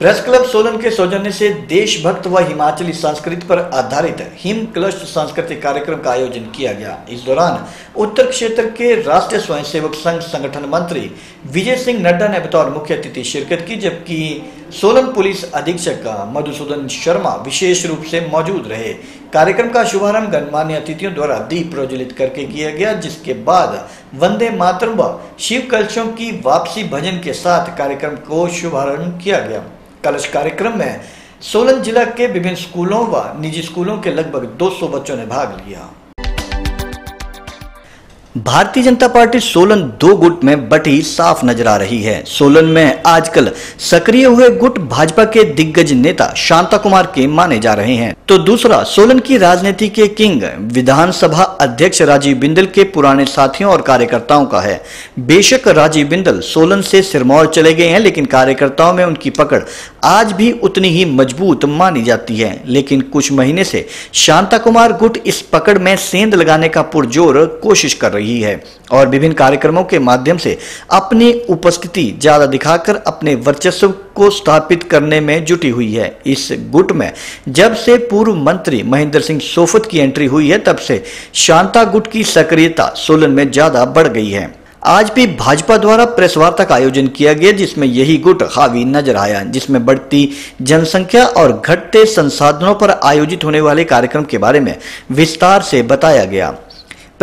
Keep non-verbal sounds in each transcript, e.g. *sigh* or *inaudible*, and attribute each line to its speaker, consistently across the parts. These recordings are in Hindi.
Speaker 1: प्रेस क्लब सोलन के सौजन्य से देशभक्त व हिमाचली संस्कृति पर आधारित हिम क्लस्ट सांस्कृतिक कार्यक्रम का आयोजन किया गया। इस दौरान उत्तर क्षेत्र के राष्ट्रीय स्वयंसेवक संघ संगठन मंत्री विजय सिंह नड्डा ने बतौर मुख्य अतिथि शिरकत की, जबकि सोलन पुलिस अधीक्षक मधुसूदन शर्मा विशेष रूप से मौजूद रहे। कार्यक्रम का शुभारंभ गणमान्य अतिथियों द्वारा दीप प्रज्वलित करके किया गया, जिसके बाद वंदे मातरम व शिव कलशों की वापसी भजन के साथ कार्यक्रम को शुभारंभ किया गया। कलश कार्यक्रम में सोलन जिला के विभिन्न स्कूलों व निजी स्कूलों के लगभग 200 बच्चों ने भाग लिया। भारतीय जनता पार्टी सोलन दो गुट में बटी साफ़ नज़र आ रही है। सोलन में आजकल सक्रिय हुए गुट भाजपा के दिग्गज नेता शांता कुमार के माने जा रहे हैं। तो दूसरा, सोलन की राजनीति के किंग, विधानसभा अध्यक्ष राजीव बिंदल के पुराने साथियों और कार्यकर्ताओं का है। बेशक राजीव बिंदल सोलन से सिरमौर चले गए हैं, लेकिन कार्यकर्ताओं में उनकी पकड़ आज भी उतनी ही मज़बूत मानी जाती है। लेकिन कुछ महीने से शांता कुमार गुट इस पकड़ में सेंध लगाने का पुरजोर कोशिश कर रही है। और विभिन्न कार्यक्रमों के माध्यम से अपनी उपस्थिति ज़्यादा दिखाकर अपने वर्चस्व को स्थापित करने में जुटी हुई है। इस गुट में जब से पूर्व मंत्री महेंद्र सिंह सोफत की एंट्री हुई है, तब से शांता गुट की सक्रियता सोलन में ज़्यादा बढ़ गई है। आज भी भाजपा द्वारा प्रेस वार्ता का आयोजन किया गया, जिसमें यही गुट हावी नज़र आया, जिसमें बढ़ती जनसंख्या और घटते संसाधनों पर आयोजित होने वाले कार्यक्रम के बारे में विस्तार से बताया गया।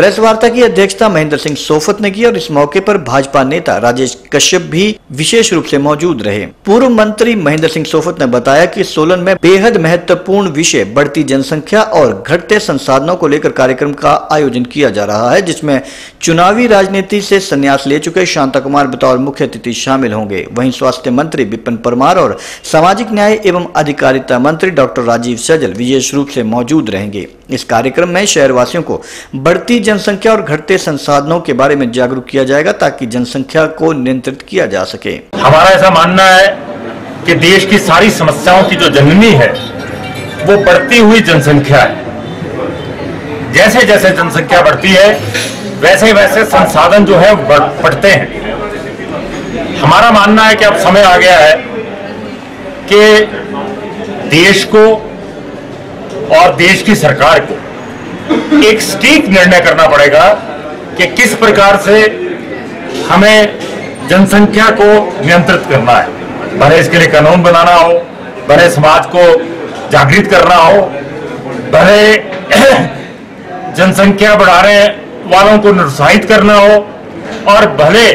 Speaker 1: प्रेस वार्ता की अध्यक्षता महेंद्र सिंह सोफत ने की और इस मौके पर भाजपा नेता राजेश कश्यप भी विशेष रूप से मौजूद रहे। पूर्व मंत्री महेंद्र सिंह सोफत ने बताया कि सोलन में बेहद महत्वपूर्ण विषय बढ़ती जनसंख्या और घटते संसाधनों को लेकर कार्यक्रम का आयोजन किया जा रहा है, जिसमें चुनावी राजनीति से संन्यास ले चुके शांता कुमार बतौर मुख्य अतिथि शामिल होंगे। वहीं स्वास्थ्य मंत्री विपिन परमार और सामाजिक न्याय एवं अधिकारिता मंत्री डॉक्टर राजीव सजल विशेष रूप से मौजूद रहेंगे। इस कार्यक्रम में शहरवासियों को बढ़ती जनसंख्या और घटते संसाधनों के बारे में जागरूक किया जाएगा ताकि जनसंख्या को नियंत्रित किया जा सके।
Speaker 2: हमारा ऐसा मानना है कि देश की सारी समस्याओं की जो जननी है, वो बढ़ती हुई जनसंख्या है। जैसे जैसे जनसंख्या बढ़ती है वैसे वैसे संसाधन जो है बढ़ते हैं। हमारा मानना है कि अब समय आ गया है कि देश को और देश की सरकार को एक स्टीक निर्णय करना पड़ेगा कि किस प्रकार से हमें जनसंख्या को नियंत्रित करना है। भले इसके लिए कानून बनाना हो, भले समाज को जागृत करना हो, भले *clears throat* जनसंख्या बढ़ाने वालों को निरुत्साहित करना हो, और भले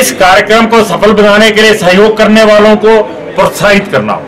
Speaker 2: इस कार्यक्रम को सफल बनाने के लिए सहयोग करने वालों को प्रोत्साहित करना हो।